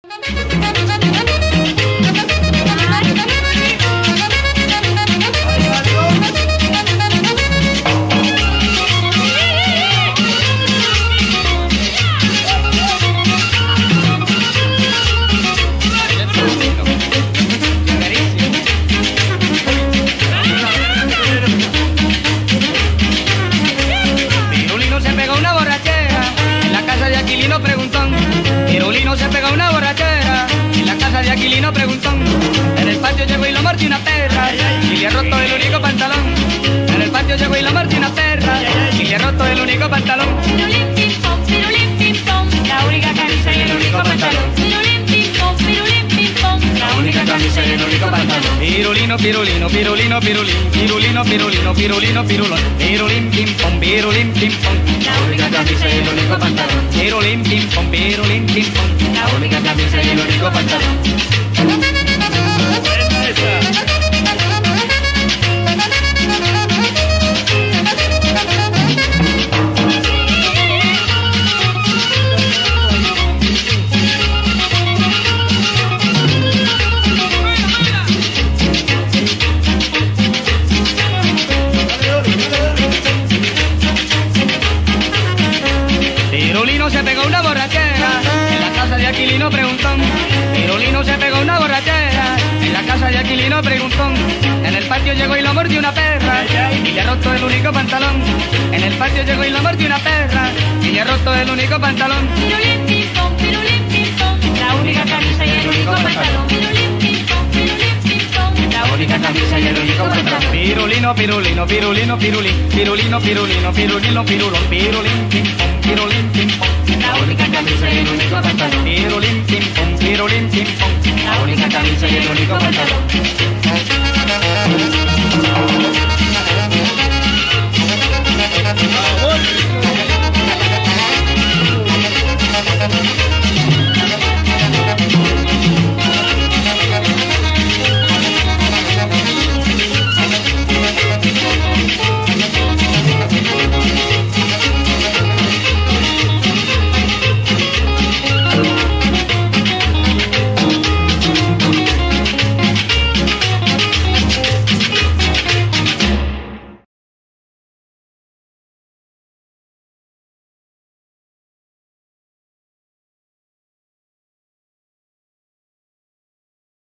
Pirulino se se pegó una borrachera en la casa de Aquilino Preguntón. En el patio llegó y lo mordió una perra y le ha roto el único pantalón. En el patio llegó y lo mordió una perra y le ha roto el único pantalón. Pirulín pim pom, pirulín pim pom, la única camisa y el único pantalón. Pirulín pim pom, pirulín pim pom, la única camisa y el único pantalón. Pirulino, pirulino, pirulino, pirulín, pirulino, pirulino, pirulino, pirulón. Pirulín, pim pom, pirulín, pim pom. La única camisa y el único pantalón. Pirulín, pim pom, pirulín, pim pom. La única camisa y el único pantalón. Aquilino Preguntón. Pirulino se pegó una borrachera en la casa de Aquilino Preguntón. En el patio llegó y lo mordió una perra y le ha roto el único pantalón. En el patio llegó y lo mordió una perra y le ha roto el único pantalón. Pirulín pom, pirulín la única camisa y el único pantalón. Pirulín pom, pirulín pom, la única camisa y el único pantalón. Pirulino, pirulino, pirulino, pirulín, pirulino, pirulino, pirulino, pirulón, pirulín, ロリンピンポン青に坂道へ乗り込むだろう